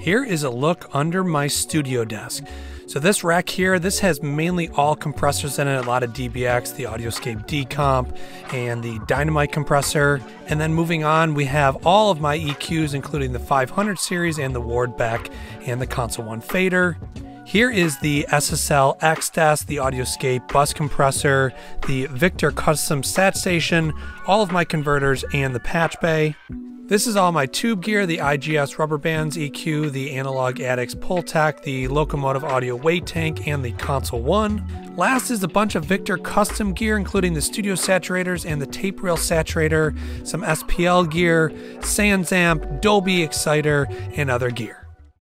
Here is a look under my studio desk. So this rack here, this has mainly all compressors in it, a lot of DBX, the Audioscape Decomp, and the Dynamite compressor. And then moving on, we have all of my EQs, including the 500 series and the Ward Beck and the Console 1 fader. Here is the SSL X-Desk, the Audioscape bus compressor, the Victor custom sat station, all of my converters, and the patch bay. This is all my tube gear, the IGS rubber bands EQ, the Analog Addicts Pultec, the Locomotive Audio Weight Tank, and the Console 1. Last is a bunch of Victor custom gear, including the studio saturators and the tape reel saturator, some SPL gear, SansAmp, Dolby Exciter, and other gear.